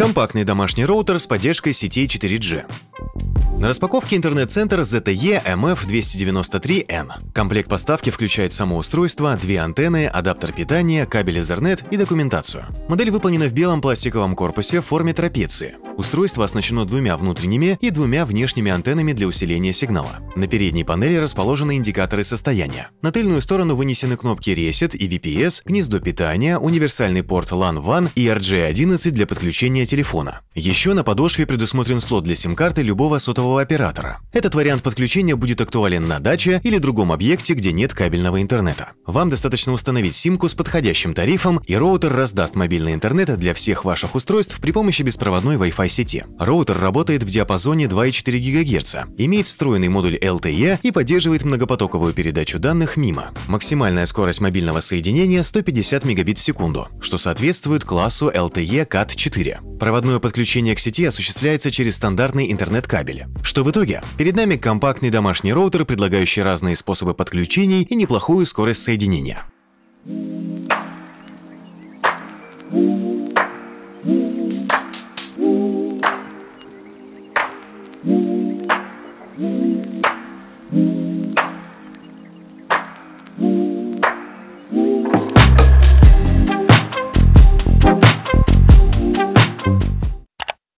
Компактный домашний роутер с поддержкой сетей 4G. На распаковке интернет-центр ZTE MF293N. Комплект поставки включает само устройство, две антенны, адаптер питания, кабель Ethernet и документацию. Модель выполнена в белом пластиковом корпусе в форме трапеции. Устройство оснащено двумя внутренними и двумя внешними антеннами для усиления сигнала. На передней панели расположены индикаторы состояния. На тыльную сторону вынесены кнопки Reset и VPS, гнездо питания, универсальный порт LAN WAN и RJ11 для подключения телефона. Еще на подошве предусмотрен слот для сим-карты любого сотового оператора. Этот вариант подключения будет актуален на даче или другом объекте, где нет кабельного интернета. Вам достаточно установить симку с подходящим тарифом, и роутер раздаст мобильный интернет для всех ваших устройств при помощи беспроводной Wi-Fi сети. Роутер работает в диапазоне 2,4 ГГц, имеет встроенный модуль LTE и поддерживает многопотоковую передачу данных MIMO. Максимальная скорость мобильного соединения 150 мегабит в секунду, что соответствует классу LTE Cat4. Проводное подключение к сети осуществляется через стандартный интернет-кабель. Что в итоге? Перед нами компактный домашний роутер, предлагающий разные способы подключений и неплохую скорость соединения. Mm-hmm.